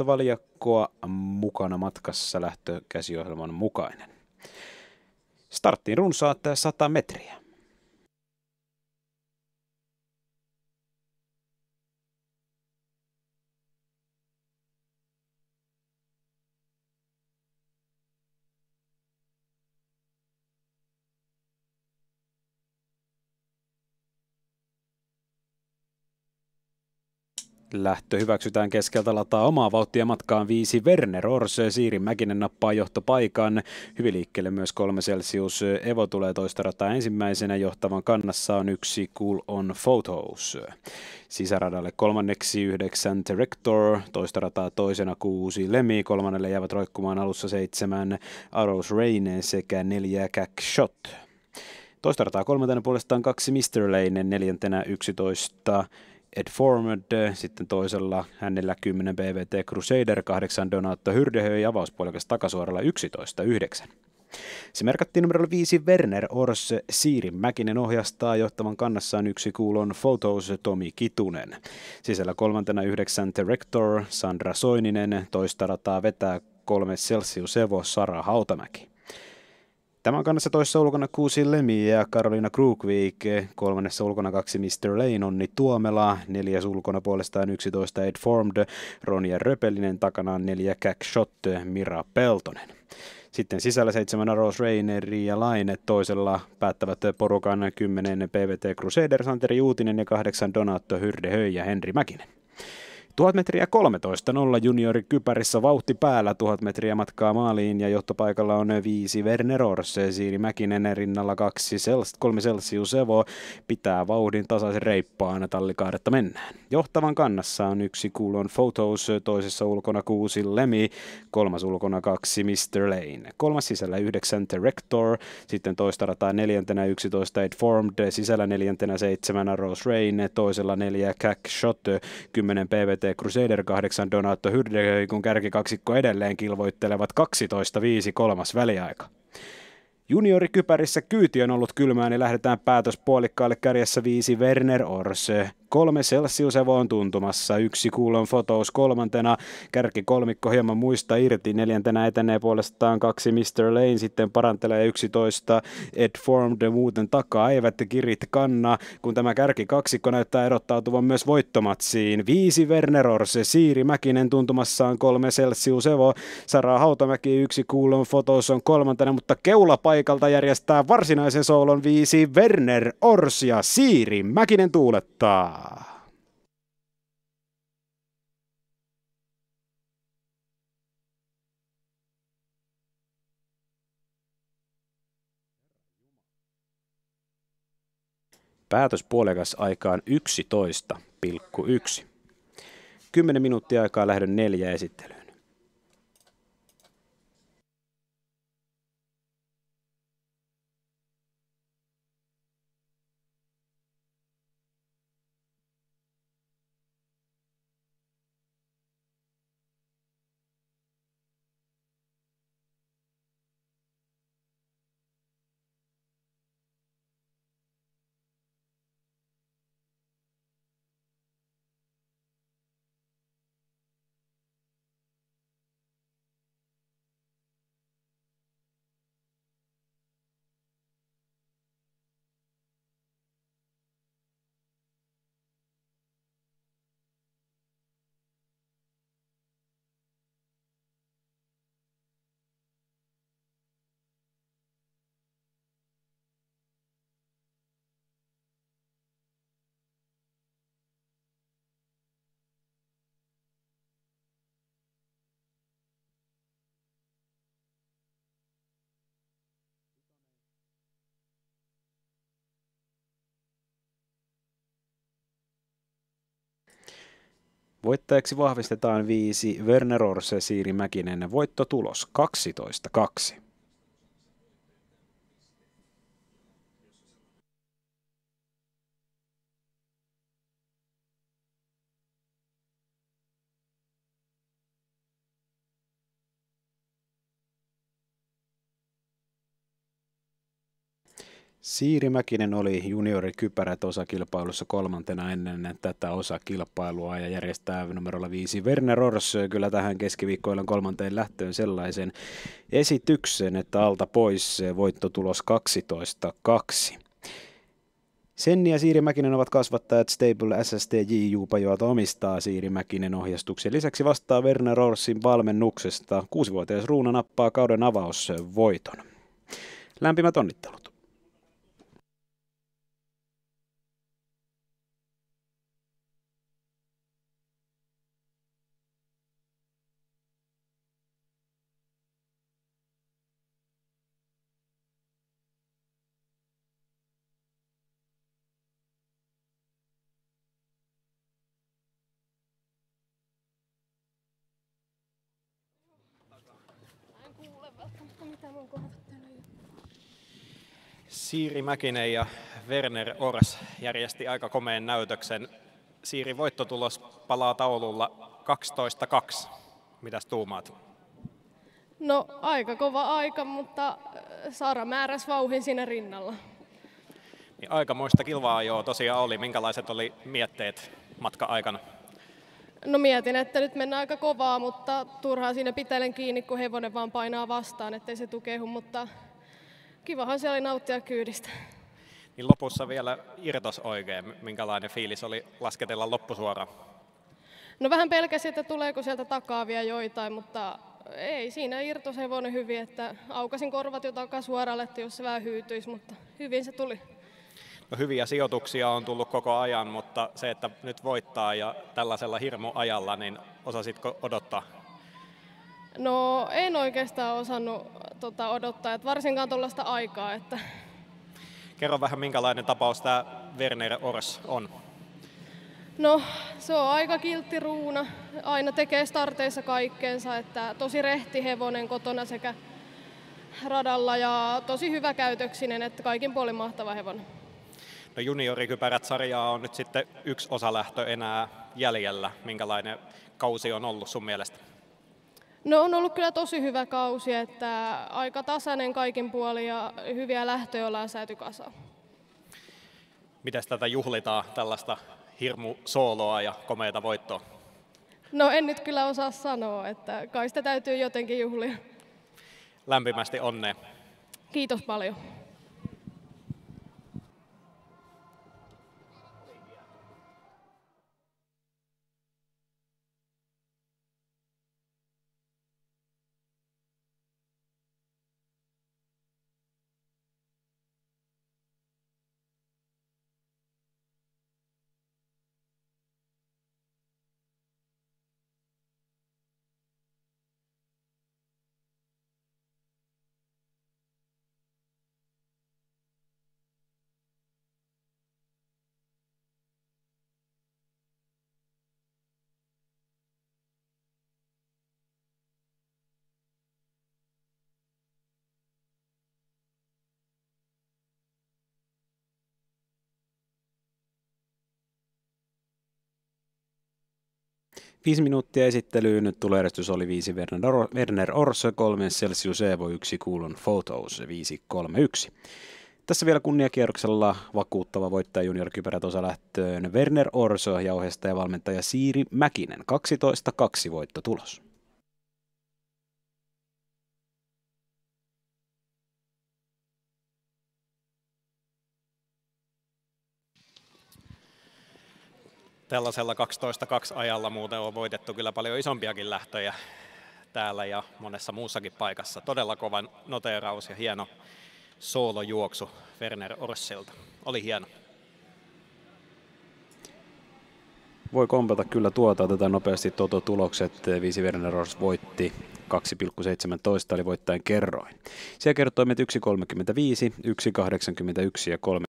voittovaljakkoa mukana matkassa lähtökäsiohjelman mukainen. Starttiin runsaat 100 metriä. Lähtö hyväksytään keskeltä lataa omaa vauhtia matkaan viisi Werner Orse, Siiri Mäkinen nappaa johtopaikan. Hyvin liikkeelle myös kolme Celsius. Evo tulee toista rataa ensimmäisenä, johtavan kannassa on yksi Cool on Photos. Sisäradalle kolmanneksi yhdeksän Director, toista rataa toisena kuusi Lemmy, kolmannelle jäävät roikkumaan alussa seitsemän Arrows Rain sekä neljä Cack Shot. Toista rataa kolmantena puolestaan kaksi. Lane, neljäntenä 11 Ed Formed, sitten toisella hänellä 10 BVT Crusader, 8 Donato Hyrdehö ja avauspuolikas takasuoralla 11-9. Se merkattiin numero 5 Werner Ors Siiri Mäkinen ohjastaa johtavan kannassaan yksi kuulon Photos Tomi Kitunen. Sisällä kolmantena yhdeksän Director Sandra Soininen, toista rataa vetää kolme Celsius Evo Sara Hautamäki. Tämän kannassa toisessa ulkona kuusi Lemi ja Karolina Krugvik, kolmannessa ulkona kaksi Mr. Lane, Onni Tuomela, neljäs ulkona puolestaan 11 Ed Formed, Ronja Röpelinen, takana neljä Cack Shot, Mira Peltonen. Sitten sisällä seitsemän Rose Rainer ja Laine toisella päättävät porukan 10 PVT Crusader, Santeri Uutinen ja kahdeksan Donato Hyrde ja Henri Mäkinen. 1000 metriä 13, nolla juniori Kypärissä vauhti päällä, 1000 metriä matkaa maaliin ja johtopaikalla on viisi Werner Orse, Siiri Mäkinen rinnalla kaksi, kolme Celsius Evo, pitää vauhdin tasaisen reippaan, tallikaaretta mennään. Johtavan kannassa on yksi Coolon Photos, toisessa ulkona kuusi Lemmy, kolmas ulkona kaksi Mr. Lane, kolmas sisällä yhdeksän Rector, sitten toista rataa neljäntenä 11 Ed Formed, sisällä neljäntenä seitsemän Rose Rain, toisella neljä Cack Shot, 10 PVT Crusader 8 Donato Hyrde, kun kärkikaksikko edelleen kilvoittelevat 12-5 kolmas väliaika. Juniorikypärissä kyyti on ollut kylmää, niin lähdetään päätöspuolikkaalle kärjessä viisi Werner Orse. Kolme Celsius on tuntumassa, yksi Kuulon Photos kolmantena, kärki kolmikko hieman muista irti, neljäntenä etenee puolestaan kaksi Mr. Lane, sitten parantelee 11 Ed Formed muuten takaa, eivät kirit kanna, kun tämä kärki kaksikko näyttää erottautuvan myös voittomatsiin. Viisi Werner Orse, Siiri Mäkinen tuntumassaan kolme Celsius Evo, Sara Hautamäki yksi Kuulon Photos on kolmantena, mutta keulapaikalta järjestää varsinaisen soolon viisi Werner Ors ja Siiri Mäkinen tuulettaa. Päätös puolekas aikaan 11,1. 10 minuuttia aikaa lähdön neljä esittelyä. Voittajaksi vahvistetaan viisi Werner Orse, Siiri Mäkinen. Voittotulos 12-2. Siiri Mäkinen oli juniorikypärät osakilpailussa kolmantena ennen tätä osakilpailua ja järjestää numerolla viisi Werner Ors kyllä tähän keskiviikkoillan kolmanteen lähtöön sellaisen esityksen, että alta pois voittotulos 12-2. Senni ja Siiri Mäkinen ovat kasvattajat Stable SSTJ Juupa, joita omistaa Siiri Mäkinen ohjastuksen. Lisäksi vastaa Werner Orsin valmennuksesta. Kuusivuotias Ruuna nappaa kauden avausvoiton. Lämpimät onnittelut. Siiri Mäkinen ja Werner Ors järjesti aika komeen näytöksen. Siiri voittotulos palaa taululla 12-2. Mitäs tuumaat? No aika kova aika, mutta äh, Saara määräsi vauhin siinä rinnalla. Niin aikamoista kilvaa jo tosiaan oli. Minkälaiset oli mietteet matka-aikana? No mietin, että nyt mennään aika kovaa, mutta turhaan siinä pitelen kiinni, kun hevonen vaan painaa vastaan, ettei se tukehu, mutta kivahan siellä oli nauttia kyydistä. Niin lopussa vielä irtos oikein. Minkälainen fiilis oli lasketella loppusuora? No vähän pelkäsin, että tuleeko sieltä takaa vielä joitain, mutta ei siinä irtos hevonen hyvin, että aukasin korvat jo takasuoralle, että jos se vähän hyytyisi, mutta hyvin se tuli. No, hyviä sijoituksia on tullut koko ajan, mutta se, että nyt voittaa ja tällaisella hirmuajalla, niin osasitko odottaa? No en oikeastaan osannut tota, odottaa, että varsinkaan tuollaista aikaa. Että... Kerro vähän, minkälainen tapaus tämä Werner Ors on. No, se on aika kiltti ruuna. Aina tekee starteissa kaikkeensa, että tosi rehti hevonen kotona sekä radalla ja tosi hyvä käytöksinen, että kaikin puolin mahtava hevonen. No juniorikypärät sarjaa on nyt sitten yksi osalähtö enää jäljellä. Minkälainen kausi on ollut sun mielestä? No on ollut kyllä tosi hyvä kausi, että aika tasainen kaikin puolin ja hyviä lähtöjä ollaan sääty kasaan. Miten tätä juhlitaan, tällaista hirmu sooloa ja komeita voittoa? No en nyt kyllä osaa sanoa, että kai sitä täytyy jotenkin juhlia. Lämpimästi onnea. Kiitos paljon. Viisi minuuttia esittelyyn. Tuloeristys oli viisi Werner Orso, kolme Celsius Evo, yksi Kuulon Photos, 531. Tässä vielä kunniakierroksella vakuuttava voittaja junior kypärät lähtöön Werner Orso ja ohjastaja valmentaja Siiri Mäkinen. 12-2 voittotulos. Tällaisella 12-2 ajalla muuten on voitettu kyllä paljon isompiakin lähtöjä täällä ja monessa muussakin paikassa. Todella kova noteeraus ja hieno soolojuoksu Werner Orssilta. Oli hieno. Voi kompata kyllä tuota, tätä nopeasti Toto-tulokset. Viisi Werner Ors voitti 2,17 eli voittajan kerroin. Siellä kertoimet 1,35, 1,81 ja 3.